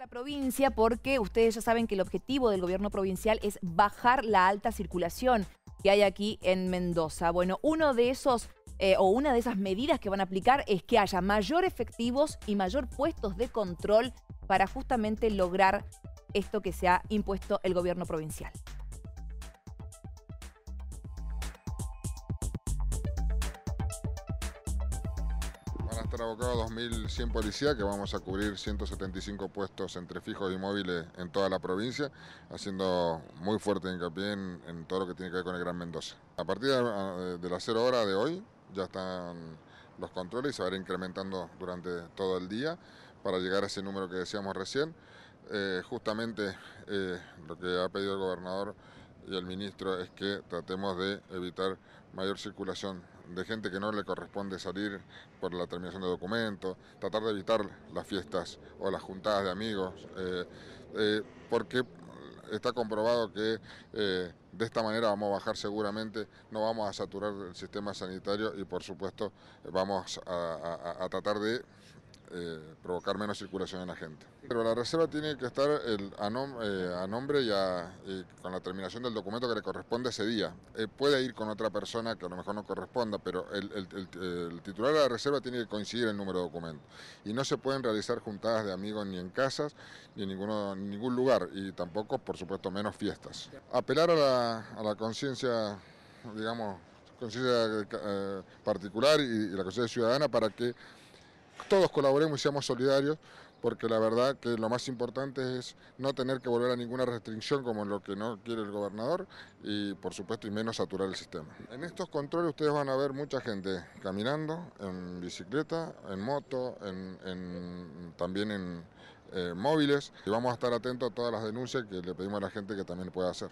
la provincia porque ustedes ya saben que el objetivo del gobierno provincial es bajar la alta circulación que hay aquí en Mendoza. Bueno, uno de esos eh, o una de esas medidas que van a aplicar es que haya mayor efectivos y mayor puestos de control para justamente lograr esto que se ha impuesto el gobierno provincial. Estar abocados 2.100 policías que vamos a cubrir 175 puestos entre fijos y móviles en toda la provincia, haciendo muy fuerte hincapié en, todo lo que tiene que ver con el Gran Mendoza. A partir de, las 0 horas de hoy ya están los controles y se va a ir incrementando durante todo el día para llegar a ese número que decíamos recién. Eh, justamente eh, lo que ha pedido el gobernador y el ministro es que tratemos de evitar mayor circulación de gente que no le corresponde salir por la terminación de documentos, tratar de evitar las fiestas o las juntadas de amigos, eh, eh, porque está comprobado que eh, de esta manera vamos a bajar seguramente, no vamos a saturar el sistema sanitario y por supuesto vamos a tratar de eh, provocar menos circulación en la gente. Pero la reserva tiene que estar eh, a, nombre y, con la terminación del documento que le corresponde ese día. Eh, puede ir con otra persona que a lo mejor no corresponda, pero el, titular de la reserva tiene que coincidir el número de documento. Y no se pueden realizar juntadas de amigos ni en casas ni en, ninguno, ningún lugar y tampoco, por supuesto, menos fiestas. Apelar a la, conciencia, digamos, conciencia particular y, y la conciencia ciudadana para que todos colaboremos y seamos solidarios, porque la verdad que lo más importante es no tener que volver a ninguna restricción como lo que no quiere el gobernador y por supuesto y menos saturar el sistema. En estos controles ustedes van a ver mucha gente caminando, en bicicleta, en moto, también en eh, móviles y vamos a estar atentos a todas las denuncias que le pedimos a la gente que también pueda hacer.